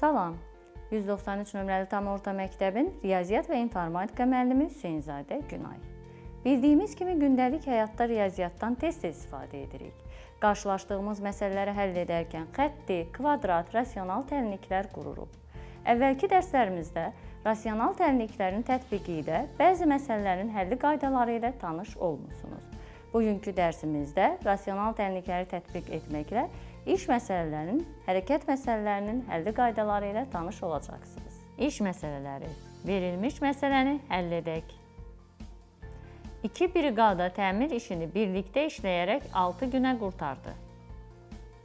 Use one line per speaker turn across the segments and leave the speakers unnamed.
Salam. 193 nömrəli tam orta məktəbin riyaziyyat və informatika müəllimi Hüseynzadə Günay. Bildiyimiz kimi gündəlik həyatda riyaziyyatdan tez-tez istifadə edirik. Qarşılaşdığımız məsələləri həll edərkən xətti, kvadrat, rasional təlinliklər qururuq. Əvvəlki dərslərimizdə rasional təlinliklərin tətbiqi ilə bəzi məsələlərin həlli qaydaları ilə tanış olmusunuz. Bugünkü dərsimizdə rasional təlinlikləri tətbiq etməklə İş məsələlərinin, hərəkət məsələlərinin həlli qaydaları ilə tanış olacaqsınız. İş məsələləri. Verilmiş məsələni həll edək. İki briqada təmir işini birlikdə işləyərək 6 günə qurtardı.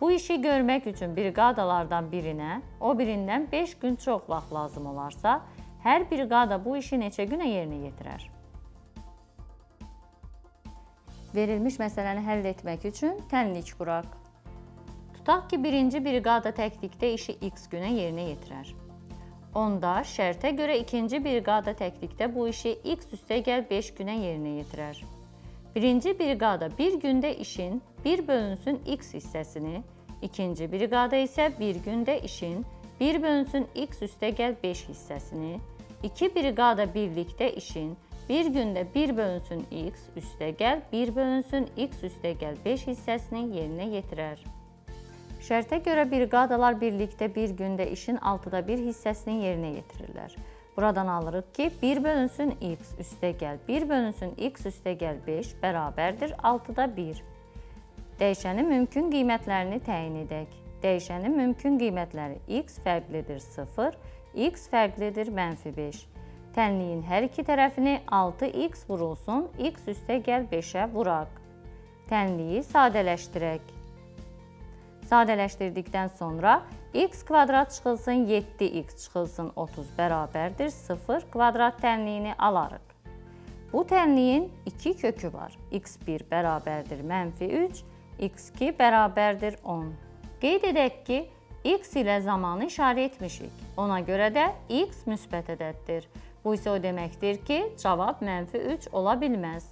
Bu işi görmək üçün briqadalardan birinə, o birindən 5 gün çox vaxt lazım olarsa, hər briqada bu işi neçə günə yerinə yetirər? Verilmiş məsələni həll etmək üçün tənlik quraq. Tutaq ki, birinci briqada təklikdə işi x günə yerinə yetirər. Onda şərtə görə ikinci briqada təklikdə bu işi x üstəgəl 5 günə yerinə yetirər. Birinci briqada bir gündə işin 1 bölünsün x hissəsini, ikinci briqada isə bir gündə işin 1 bölünsün x üstəgəl 5 hissəsini, iki briqada birlikdə işin bir gündə 1 bölünsün x üstəgəl 1 bölünsün x üstəgəl 5 hissəsini yerinə yetirər. Şərtə görə briqadalar birlikdə bir gündə işin 6-da 1 hissəsini yerinə yetirirlər. Buradan alırıq ki, 1 bölünsün x üstəgəl 1 bölünsün x üstəgəl 5 bərabərdir 6-da 1. Dəyişənin mümkün qiymətlərini təyin edək. Dəyişənin mümkün qiymətləri x fərqlidir 0, x fərqlidir mənfi 5. Tənliyin hər iki tərəfini 6x vurulsun, x üstəgəl 5-ə vuraq. Tənliyi sadələşdirək. Sadələşdirdikdən sonra x kvadrat çıxılsın 7x çıxılsın 30 bərabərdir 0 kvadrat tənliyini alarıq. Bu tənliyin 2 kökü var. x1 bərabərdir mənfi 3, x2 bərabərdir 10. Qeyd edək ki, x ilə zamanı işarə etmişik. Ona görə də x müsbət ədəddir. Bu isə o deməkdir ki, cavab mənfi 3 ola bilməz.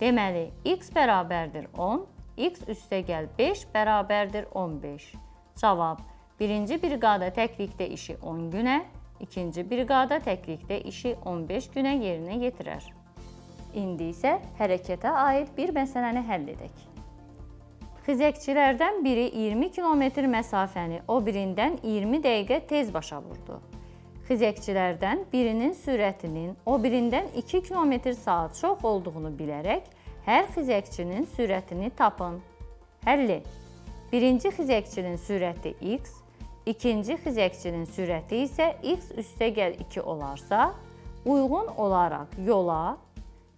Deməli, x bərabərdir 10, x üstəgəl 5 bərabərdir 15. Cavab: Birinci briqada təklikdə işi 10 günə, ikinci briqada təklikdə işi 15 günə yerinə yetirər. İndi isə hərəkətə aid bir məsələni həll edək. Xizəkçilərdən biri 20 kilometr məsafəni o birindən 20 dəqiqə tez başa vurdu. Xizəkçilərdən birinin sürətinin o birindən 2 km saat çox olduğunu bilərək Hər xizəkçinin sürətini tapın. Həlli. Birinci xizəkçinin sürəti x, ikinci xizəkçinin sürəti isə x üstəgəl 2 olarsa, uyğun olaraq yola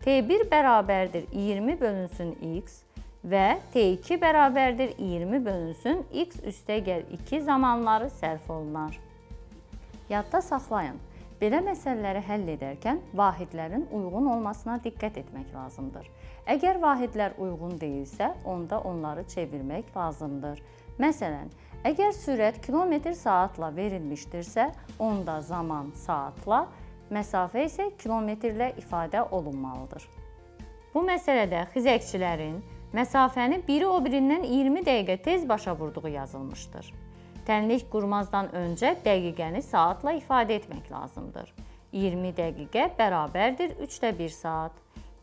T1 bərabərdir 20 bölünsün x və T2 bərabərdir 20 bölünsün x üstəgəl 2 zamanları sərf olunar. Yadda saxlayın. Belə məsələləri həll edərkən vahidlərin uyğun olmasına diqqət etmək lazımdır. Əgər vahidlər uyğun deyilsə, onda onları çevirmək lazımdır. Məsələn, əgər sürət kilometr saatla verilmişdirsə, onda zaman saatla, məsafə isə kilometrlə ifadə olunmalıdır. Bu məsələdə xizəkçilərin məsafəni biri o birindən 20 dəqiqə tez başa vurduğu yazılmışdır. Tənlik qurmazdan öncə dəqiqəni saatla ifadə etmək lazımdır. 20 dəqiqə bərabərdir 3də 1 saat.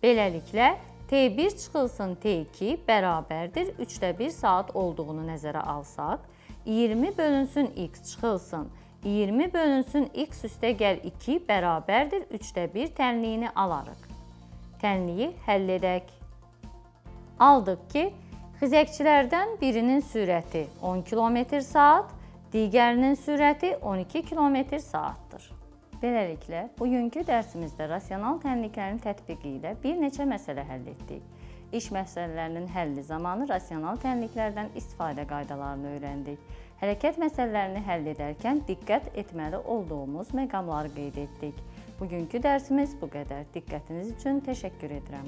Beləliklə T1 çıxılsın T2 bərabərdir 3də 1 saat olduğunu nəzərə alsaq, 20 bölünsün x çıxılsın 20 bölünsün x üstə gəl 2 bərabərdir 3də 1 tənliyini alarıq. Tənliyi həll edək. Aldıq ki, Xizəkçilərdən birinin sürəti 10 km/saat, digərinin sürəti 12 km/saatdır. Beləliklə, bugünkü dərsimizdə rasional tənliklərin tətbiqi ilə bir neçə məsələ həll etdik. İş məsələlərinin həlli zamanı rasional tənliklərdən istifadə qaydalarını öyrəndik. Hərəkət məsələlərini həll edərkən diqqət etməli olduğumuz məqamları qeyd etdik. Bugünkü dərsimiz bu qədər. Diqqətiniz üçün təşəkkür edirəm.